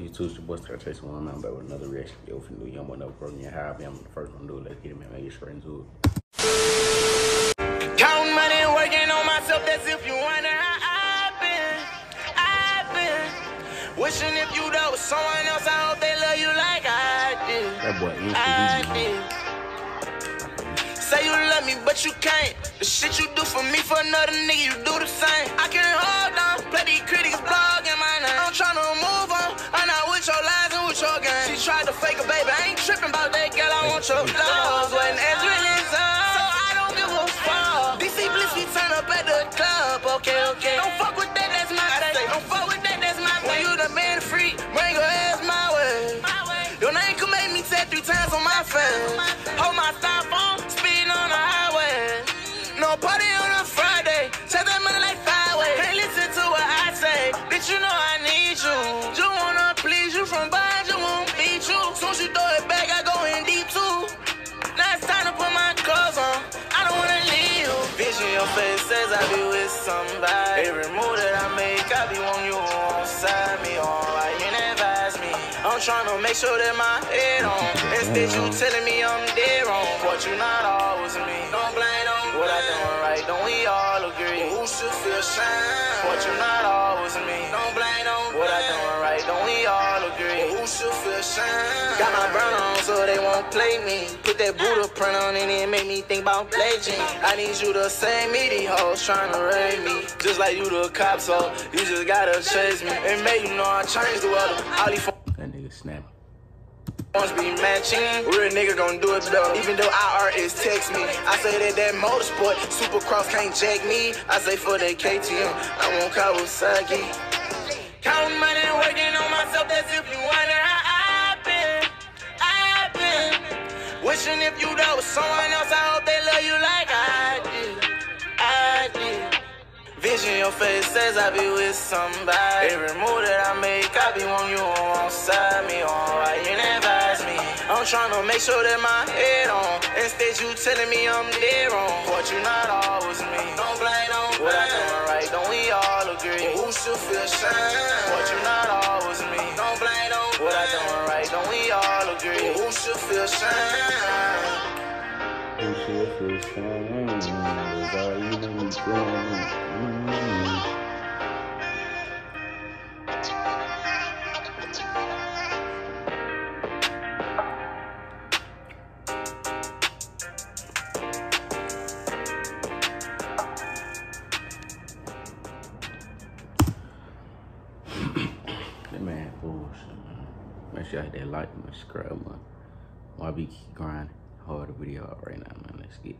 YouTube, it's your boy Star Chase one. I'm back with another reaction video for new young one up program. How I be, I'm the first one to do it. Let's get it, man. Let's get straight into it. Count money, working on myself, that's if you wonder how I've been. I've been wishing if you know someone else, I hope they love you like I did. That boy I did. Say you love me, but you can't. The shit you do for me, for another nigga, you do the same. I can't hold on, play these critics blog that girl, I want your flaws. Vision your face says I be with somebody. Every move that I make, I be on you on side me. Why you never advise me? I'm trying to make sure that my head on. Instead, you telling me I'm dead wrong. But you not always me. Don't blame on what I done right. Don't we all agree? Who should feel shame? But you not always me. Don't blame Got my burner on so they won't play me. Put that Buddha print on it and make me think about pledging. I need you to save me these hoes trying to raid me. Just like you the cop, so you just gotta chase me. And make you know I changed the weather. All these That nigga snapping. Wants be matching, real nigga gon' do it better. Even though IRS text me, I say that that motorsport, Supercross can't jack me. I say for that KTM, I want Kawasaki. Counting money, working on myself, that's if you wishing if you know someone else, I hope they love you like I did. I did. Vision your face says I be with somebody. Every move that I make, I be on you on side me on. Why you never advise me? I'm trying to make sure that my head on. Instead, you telling me I'm dead wrong. But you not always me. Don't blame on what I done right. Don't we all agree? Who should feel shame? But you not should feel shame? Who should feel shame? Was all you know me doing? Mm. That man bullshit, man. Make sure I hit that like and subscribe, man. Keep grinding, hold the video out right now, man. Let's get.